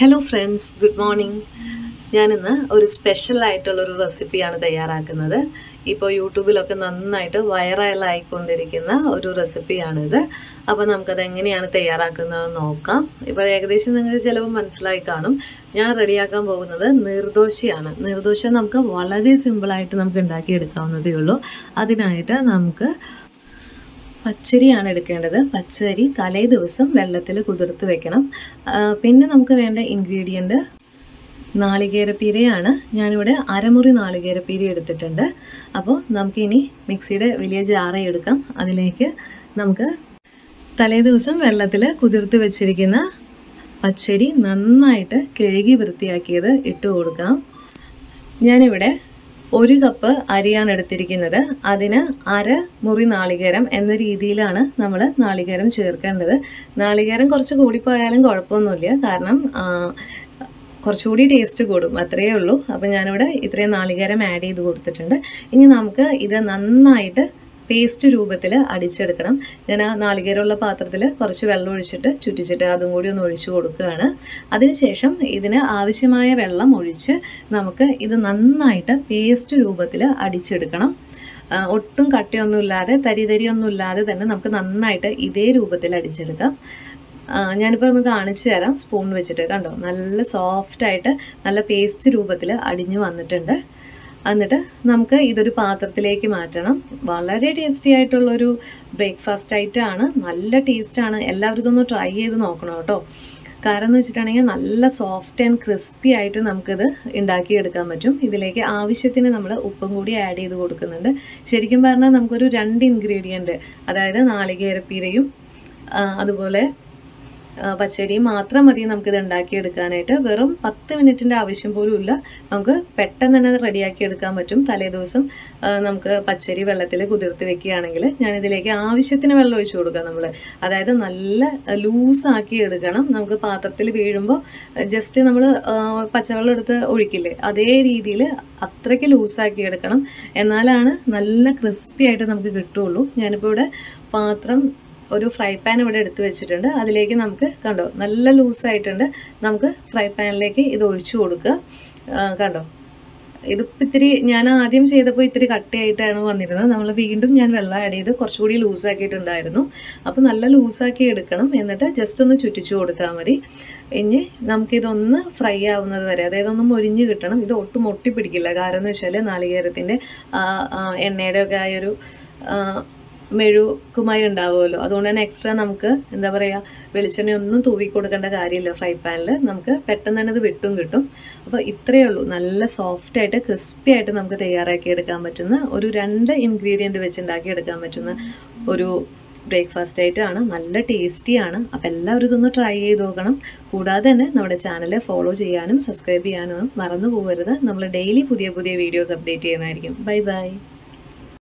Hello friends good morning ഞാനിന്ന് ഒരു special ആയിട്ടുള്ളൊരു റെസിപ്പിയാണ് തയ്യാറാക്കുന്നത്. ഇപ്പോൾ യൂട്യൂബിലൊക്കെ നന്നായിട്ട് വൈറലായിക്കൊണ്ടിരിക്കുന്ന ഒരു റെസിപ്പിയാണിത് അപ്പോൾ നമുക്കത് എങ്ങനെയാണ് തയ്യാറാക്കുന്നത് നോക്കാം. ഇപ്പോൾ ഏകദേശം നിങ്ങൾക്ക് ചിലപ്പോൾ മനസ്സിലായി കാണും. ഞാൻ റെഡിയാക്കാൻ പോകുന്നത് നിർദോശയാണ്. നിർദോശ നമുക്ക് വളരെ സിമ്പിളായിട്ട് നമുക്ക് ഉണ്ടാക്കിയെടുക്കാവുന്നതേ ഉള്ളൂ. അതിനായിട്ട് നമുക്ക് പച്ചരിയാണ് എടുക്കേണ്ടത്. പച്ചരി തലേ ദിവസം വെള്ളത്തിൽ കുതിർത്ത് വെക്കണം. പിന്നെ നമുക്ക് വേണ്ട ഇൻഗ്രീഡിയന്റ് നാളികേരപ്പീരയാണ്. ഞാനിവിടെ അരമുറി നാളികേരപ്പീര എടുത്തിട്ടുണ്ട്. അപ്പോൾ നമുക്കിനി മിക്സിയുടെ വലിയ ജാറ എടുക്കാം. അതിലേക്ക് നമുക്ക് തലേ ദിവസം വെള്ളത്തിൽ കുതിർത്ത് വെച്ചിരിക്കുന്ന പച്ചരി നന്നായിട്ട് കഴുകി വൃത്തിയാക്കിയത് ഇട്ട് കൊടുക്കാം. ഞാനിവിടെ ഒരു കപ്പ് അരിയാണ് എടുത്തിരിക്കുന്നത്. അതിന് അര മുറി നാളികേരം എന്ന രീതിയിലാണ് നമ്മൾ നാളികേരം ചേർക്കേണ്ടത്. നാളികേരം കുറച്ച് കൂടിപ്പോയാലും കുഴപ്പമൊന്നുമില്ല. കാരണം കുറച്ചുകൂടി ടേസ്റ്റ് കൂടും. അത്രയേ ഉള്ളൂ. അപ്പോൾ ഞാനിവിടെ ഇത്രയും നാളികേരം ആഡ് ചെയ്ത് കൊടുത്തിട്ടുണ്ട്. ഇനി നമുക്ക് ഇത് നന്നായിട്ട് പേസ്റ്റ് രൂപത്തിൽ അടിച്ചെടുക്കണം. ഞാൻ ആ നാളികേരമുള്ള പാത്രത്തിൽ കുറച്ച് വെള്ളം ഒഴിച്ചിട്ട് ചുറ്റിച്ചിട്ട് അതും കൂടി ഒന്ന് ഒഴിച്ചു കൊടുക്കുകയാണ്. അതിനുശേഷം ഇതിന് ആവശ്യമായ വെള്ളം ഒഴിച്ച് നമുക്ക് ഇത് നന്നായിട്ട് പേസ്റ്റ് രൂപത്തിൽ അടിച്ചെടുക്കണം. ഒട്ടും കട്ടിയൊന്നുമില്ലാതെ തരി തരിയൊന്നുമില്ലാതെ തന്നെ നമുക്ക് നന്നായിട്ട് ഇതേ രൂപത്തിൽ അടിച്ചെടുക്കാം. ഞാനിപ്പോൾ ഒന്ന് കാണിച്ചു തരാം. സ്പൂൺ വെച്ചിട്ട് കണ്ടോ? നല്ല സോഫ്റ്റായിട്ട് നല്ല പേസ്റ്റ് രൂപത്തിൽ അടിഞ്ഞു വന്നിട്ടുണ്ട്. എന്നിട്ട് നമുക്ക് ഇതൊരു പാത്രത്തിലേക്ക് മാറ്റണം. വളരെ ടേസ്റ്റി ആയിട്ടുള്ളൊരു ബ്രേക്ക്ഫാസ്റ്റ് ഐറ്റമാണ് നല്ല ടേസ്റ്റാണ് എല്ലാവരും ഇതൊന്ന് ട്രൈ ചെയ്ത് നോക്കണം കേട്ടോ. കാരണം എന്ന് വെച്ചിട്ടുണ്ടെങ്കിൽ നല്ല സോഫ്റ്റ് ആൻഡ് ക്രിസ്പി ആയിട്ട് നമുക്കിത് ഉണ്ടാക്കിയെടുക്കാൻ പറ്റും. ഇതിലേക്ക് ആവശ്യത്തിന് നമ്മൾ ഉപ്പും കൂടി ആഡ് ചെയ്ത് കൊടുക്കുന്നുണ്ട്. ശരിക്കും പറഞ്ഞാൽ നമുക്കൊരു രണ്ട് ഇൻഗ്രീഡിയന്റ് അതായത് നാളികേരപ്പീരയും അതുപോലെ പച്ചരിയും മാത്രം മതി നമുക്കിത് ഉണ്ടാക്കിയെടുക്കാനായിട്ട്. വെറും പത്ത് മിനിറ്റിന്റെ ആവശ്യം പോലും ഇല്ല നമുക്ക് പെട്ടെന്ന് തന്നെ റെഡിയാക്കി എടുക്കാൻ പറ്റും. തലേ ദിവസം നമുക്ക് പച്ചരി വെള്ളത്തിൽ കുതിർത്ത് വെക്കുകയാണെങ്കിൽ ഞാനിതിലേക്ക് ആവശ്യത്തിന് വെള്ളം ഒഴിച്ചു കൊടുക്കാം നമ്മൾ അതായത് നല്ല ലൂസാക്കി എടുക്കണം. നമുക്ക് പാത്രത്തിൽ വീഴുമ്പോൾ ജസ്റ്റ് നമ്മൾ പച്ചവെള്ളം എടുത്ത് ഒഴിക്കില്ലേ? അതേ രീതിയിൽ അത്രയ്ക്ക് ലൂസാക്കി എടുക്കണം. എന്നാലാണ് നല്ല ക്രിസ്പി ആയിട്ട് നമുക്ക് കിട്ടുള്ളൂ ഞാനിപ്പോൾ ഇവിടെ പാത്രം ഒരു ഫ്രൈ പാൻ ഇവിടെ എടുത്ത് വെച്ചിട്ടുണ്ട്. അതിലേക്ക് നമുക്ക് കണ്ടോ നല്ല ലൂസായിട്ടുണ്ട് നമുക്ക് ഫ്രൈ പാനിലേക്ക് ഇത് ഒഴിച്ചു കൊടുക്കുക. കണ്ടോ? ഇതിപ്പോൾ ഇത്തിരി ഞാൻ ആദ്യം ചെയ്തപ്പോൾ ഇത്തിരി കട്ടിയായിട്ടാണ് വന്നിരുന്നത്. നമ്മൾ വീണ്ടും ഞാൻ വെള്ളം ആഡ് ചെയ്ത് കുറച്ചുകൂടി ലൂസാക്കിയിട്ടുണ്ടായിരുന്നു അപ്പോൾ നല്ല ലൂസാക്കി എടുക്കണം. എന്നിട്ട് ജസ്റ്റ് ഒന്ന് ചുറ്റിച്ചു കൊടുത്താൽ മതി. ഇനി നമുക്കിതൊന്ന് ഫ്രൈ ആവുന്നത് വരെ അതായത് ഒന്ന് മൊരിഞ്ഞ് കിട്ടണം. ഇത് ഒട്ടും ഒട്ടി പിടിക്കില്ല കാരണം എന്ന് വെച്ചാൽ നാളികേരത്തിന്റെ എണ്ണയുടെ ഒക്കെ ആ, മെഴുക്കുമായി ഉണ്ടാവുമല്ലോ അതുകൊണ്ട് തന്നെ എക്സ്ട്രാ നമുക്ക് എന്താ പറയുക വെളിച്ചെണ്ണ ഒന്നും തൂവി കൊടുക്കേണ്ട കാര്യമില്ല ഫ്രൈ പാനിൽ നമുക്ക് പെട്ടെന്ന് തന്നെ അത് വിട്ടും കിട്ടും. അപ്പോൾ ഇത്രയേ ഉള്ളൂ. നല്ല സോഫ്റ്റ് ആയിട്ട് ക്രിസ്പി ആയിട്ട് നമുക്ക് തയ്യാറാക്കി എടുക്കാൻ പറ്റുന്ന ഒരു രണ്ട് ഇൻഗ്രീഡിയന്റ് വെച്ച് ഉണ്ടാക്കി എടുക്കാൻ പറ്റുന്ന ഒരു ബ്രേക്ക്ഫാസ്റ്റ് ആയിട്ടാണ് നല്ല ടേസ്റ്റിയാണ് അപ്പോൾ എല്ലാവരും ഇതൊന്ന് ട്രൈ ചെയ്ത് നോക്കണം. കൂടാതെ തന്നെ നമ്മുടെ ചാനൽ ഫോളോ ചെയ്യാനും സബ്സ്ക്രൈബ് ചെയ്യാനും മറന്നു പോകരുത്. നമ്മൾ ഡെയിലി പുതിയ പുതിയ വീഡിയോസ് അപ്ഡേറ്റ് ചെയ്യുന്നതായിരിക്കും. Bye bye